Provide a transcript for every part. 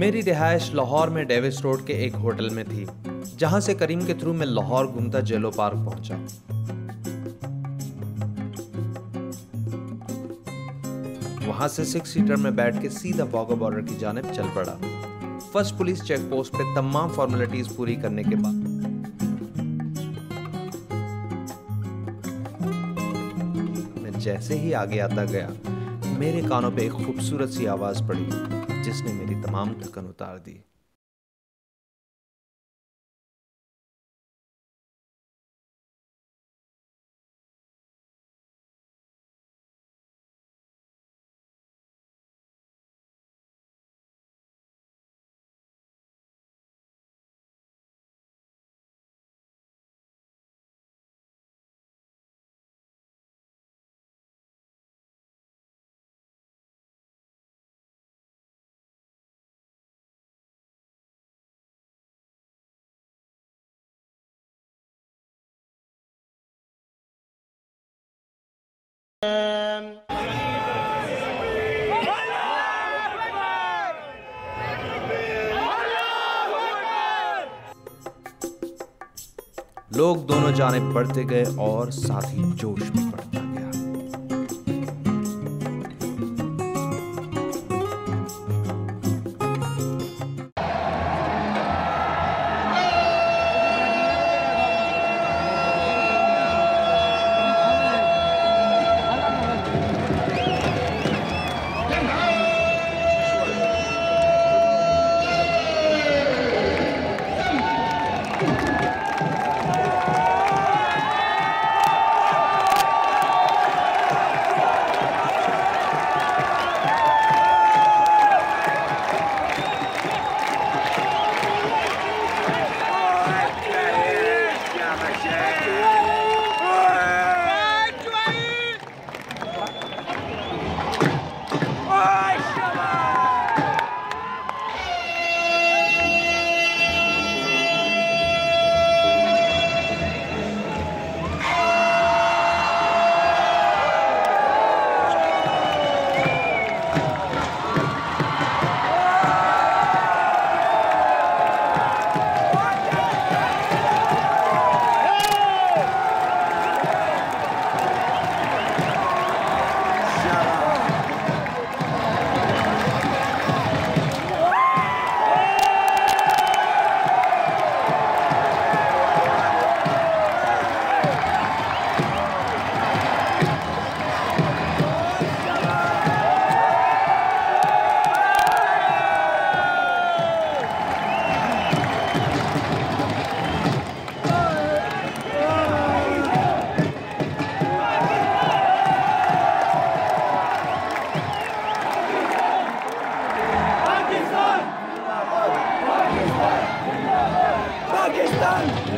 میری رہائش لاہور میں ڈیوس روڈ کے ایک ہوٹل میں تھی، جہاں سے کریم کے تھرو میں لاہور گھومتا جیلو پارک پہنچا۔ وہاں سے سکس سیٹر میں بیٹھ کے سیدھا باغا بارڈر کی جانب چل پڑا۔ فرسٹ پولیس چیک پوسٹ پہ تمام فارمیلٹیز پوری کرنے کے بعد۔ میں جیسے ہی آگے آتا گیا، میرے کانوں پہ ایک خوبصورت سی آواز پڑی۔ جس نے میری تمام تھکن اتار دی۔ لوگ دونوں جانب بڑھتے گئے اور ساتھ ہی جوش بھی بڑھتا done!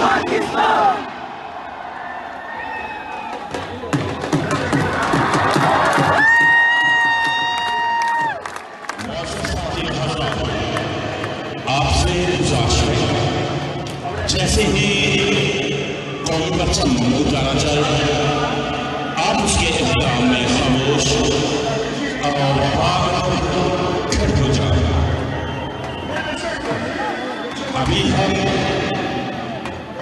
پاکستان۔ آپ سے جیسے ہی قوم کا چمن اتارا جائے آپ اس کے احترام اور ابھی ہم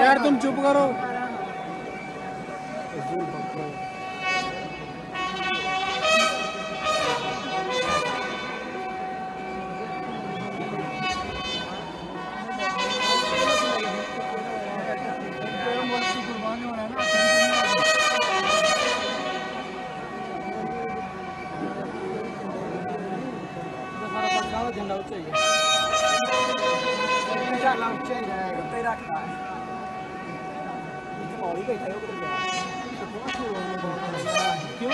یار تم چپ کرو۔ قربانی ہونا ہے نا lang trên này còn tay ra cả cái mỏ đi cái thấy không được rồi cứu